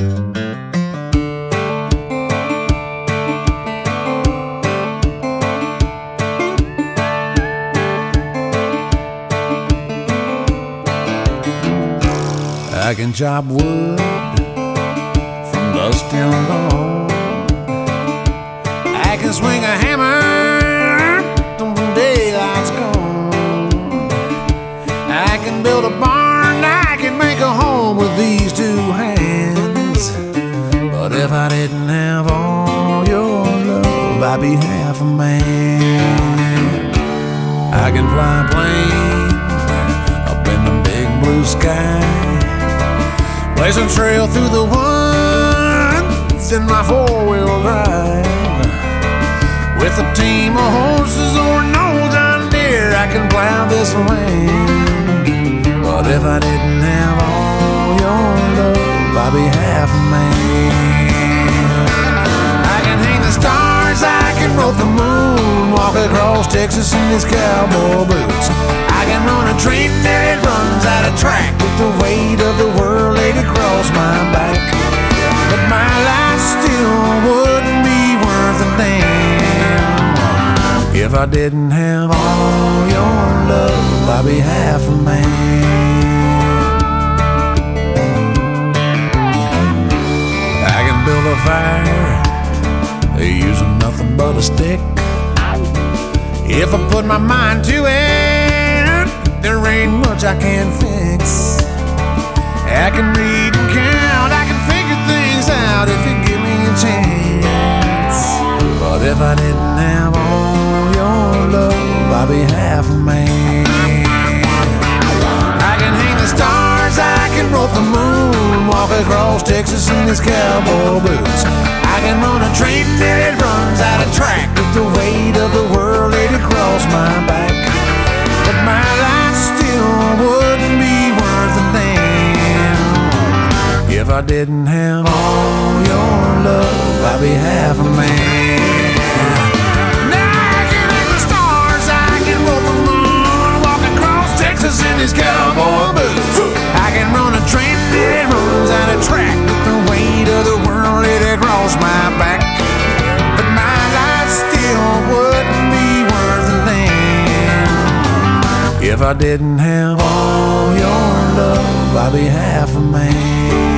I can chop wood from dusk till dawn. I can swing a hammer till the daylight's gone. I can build a barn, I can make a home with these two hands. Love, I'd be half a man. I can fly a plane up in the big blue sky. Blaze a trail through the woods in my four-wheel drive. With a team of horses or old John Deere, I can plow this land. But if I didn't have across Texas in these cowboy boots. I can run a train that runs out of track with the weight of the world laid across my back. But my life still wouldn't be worth a damn if I didn't have all your love. I'd be half a man. I can build a fire using nothing but a stick. If I put my mind to it, there ain't much I can't fix. I can read and count, I can figure things out if you give me a chance. But if I didn't have all your love, I'd be half a man. I can hang the stars, I can rope the moon, walk across Texas in these cowboy boots. I can run a train it runs out of track with the weight of the world my back. But my life still wouldn't be worth a damn if I didn't have all your love. I'd be half a man. Now I can the stars, I can rope the moon, walk across Texas in these cowboy if I didn't have all your love. I'd be half a man.